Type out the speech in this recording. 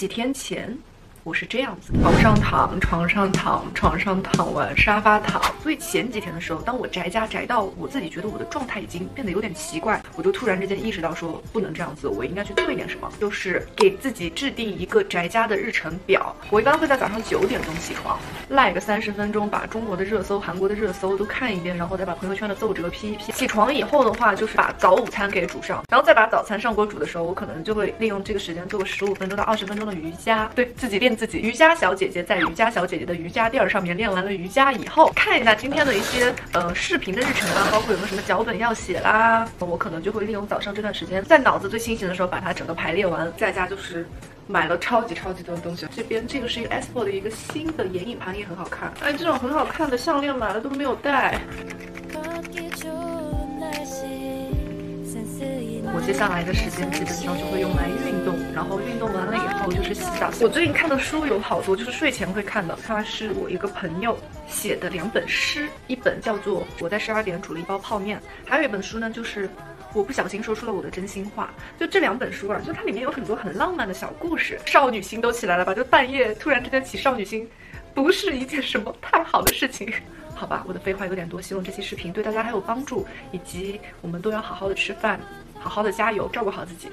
几天前。我是这样子，床上躺，床上躺，床上躺完沙发躺。所以前几天的时候，当我宅家宅到我自己觉得我的状态已经变得有点奇怪，我就突然之间意识到说不能这样子，我应该去做一点什么，就是给自己制定一个宅家的日程表。我一般会在早上九点钟起床，赖个三十分钟，把中国的热搜、韩国的热搜都看一遍，然后再把朋友圈的奏折批一批。起床以后的话，就是把早午餐给煮上，然后再把早餐上锅煮的时候，我可能就会利用这个时间做个十五分钟到二十分钟的瑜伽，对自己练。自己瑜伽小姐姐在瑜伽小姐姐的瑜伽垫上面练完了瑜伽以后，看一下今天的一些呃视频的日程啊，包括有没有什么脚本要写啦，我可能就会利用早上这段时间，在脑子最清醒的时候把它整个排列完。在家就是买了超级超级多的东西，这边这个是一个 S4 的一个新的眼影盘，也很好看。哎，这种很好看的项链买了都没有戴。我接下来的时间基本上就会用来运，然后运动完了以后就是洗澡。我最近看的书有好多，就是睡前会看的。它是我一个朋友写的两本诗，一本叫做《我在十二点煮了一包泡面》，还有一本书呢，就是我不小心说出了我的真心话。就这两本书啊，就它里面有很多很浪漫的小故事，少女心都起来了吧？就半夜突然之间起少女心，不是一件什么太好的事情。好吧，我的废话有点多，希望这期视频对大家还有帮助，以及我们都要好好的吃饭。好好的加油，照顾好自己。